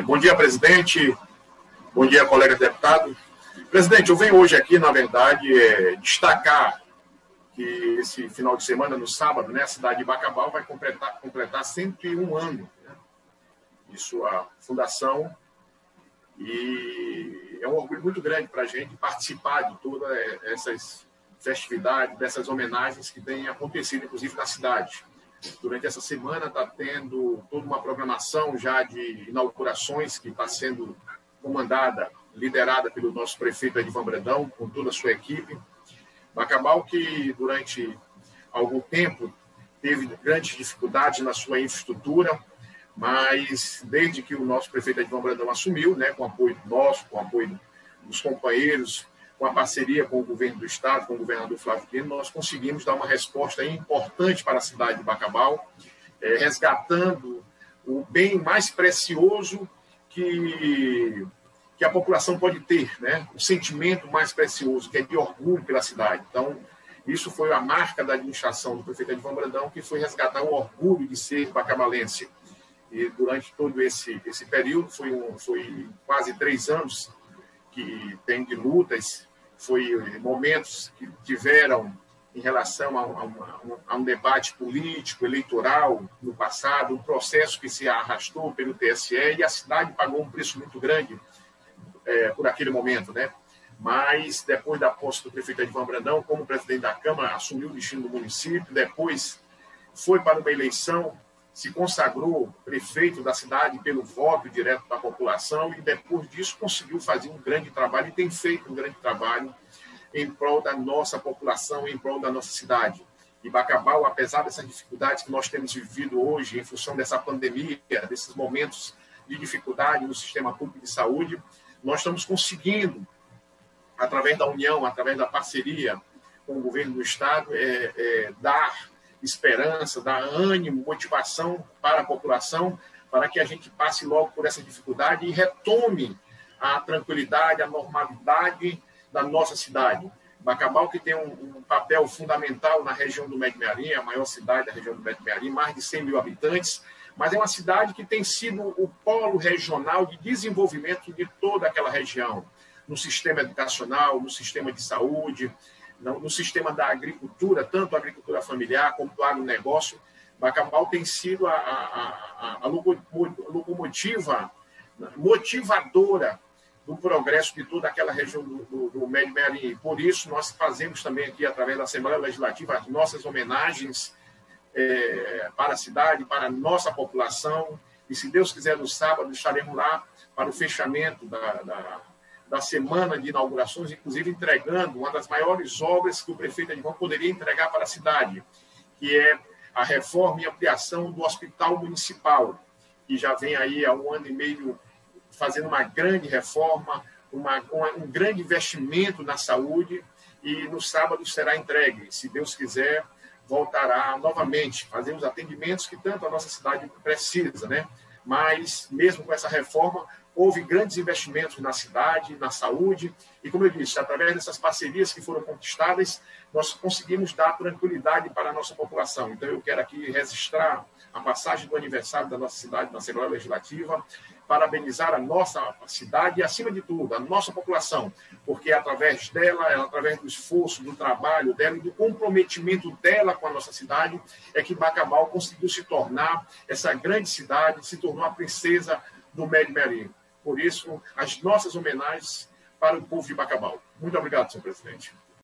Bom dia, presidente. Bom dia, colega deputado. Presidente, eu venho hoje aqui, na verdade, é, destacar que esse final de semana, no sábado, né, a cidade de Bacabal vai completar, completar 101 anos né, de sua fundação. E é um orgulho muito grande para a gente participar de todas essas festividades, dessas homenagens que têm acontecido, inclusive, na cidade. Durante essa semana está tendo toda uma programação já de inaugurações que está sendo comandada, liderada pelo nosso prefeito Edvan Brandão, com toda a sua equipe. Bacabal que durante algum tempo teve grandes dificuldades na sua infraestrutura, mas desde que o nosso prefeito Edvan Brandão assumiu, né, com apoio nosso, com apoio dos companheiros, com a parceria com o governo do estado, com o governador Flávio Dino, nós conseguimos dar uma resposta importante para a cidade de Bacabal, é, resgatando o bem mais precioso que, que a população pode ter, né? o sentimento mais precioso, que é de orgulho pela cidade. Então, isso foi a marca da administração do prefeito Edvan Brandão, que foi resgatar o orgulho de ser bacabalense. E durante todo esse, esse período, foi, um, foi quase três anos que tem de lutas foi momentos que tiveram em relação a, a, a, um debate político, eleitoral no passado, um processo que se arrastou pelo TSE e a cidade pagou um preço muito grande é, por aquele momento, né? Mas depois da posse do prefeito Edvan Brandão, como presidente da Câmara, assumiu o destino do município, depois foi para uma eleição se consagrou prefeito da cidade pelo voto direto da população e depois disso conseguiu fazer um grande trabalho e tem feito um grande trabalho em prol da nossa população, em prol da nossa cidade. E Bacabal, apesar dessas dificuldades que nós temos vivido hoje em função dessa pandemia, desses momentos de dificuldade no sistema público de saúde, nós estamos conseguindo, através da união, através da parceria com o governo do Estado, é, é, dar esperança, dar ânimo, motivação para a população, para que a gente passe logo por essa dificuldade e retome a tranquilidade, a normalidade da nossa cidade. Bacabal, que tem um, um papel fundamental na região do Medmearim, a maior cidade da região do Medmearim, mais de 100 mil habitantes, mas é uma cidade que tem sido o polo regional de desenvolvimento de toda aquela região, no sistema educacional, no sistema de saúde, no, sistema da agricultura, tanto a agricultura familiar como o agronegócio, Bacabal tem sido a, a, a, a locomotiva motivadora do progresso de toda aquela região do, do, do Médio. Por isso, nós fazemos também aqui, através da Assembleia Legislativa, as nossas homenagens é, para a cidade, para a nossa população. E, se Deus quiser, no sábado, estaremos lá para o fechamento da, da da semana de inaugurações, inclusive entregando uma das maiores obras que o prefeito Edmond poderia entregar para a cidade, que é a reforma e ampliação do Hospital Municipal, que já vem aí há um ano e meio fazendo uma grande reforma, uma, um grande investimento na saúde, e no sábado será entregue. Se Deus quiser, voltará novamente, fazer os atendimentos que tanto a nossa cidade precisa, né? Mas, mesmo com essa reforma, houve grandes investimentos na cidade, na saúde, e como eu disse, através dessas parcerias que foram conquistadas, nós conseguimos dar tranquilidade para a nossa população. Então, eu quero aqui registrar a passagem do aniversário da nossa cidade na Assembleia Legislativa, parabenizar a nossa cidade e, acima de tudo, a nossa população, porque é através dela, é através do esforço, do trabalho dela e do comprometimento dela com a nossa cidade, é que Bacabal conseguiu se tornar essa grande cidade, se tornou a princesa do Médio Merim. Por isso, as nossas homenagens para o povo de Bacabal. Muito obrigado, senhor presidente.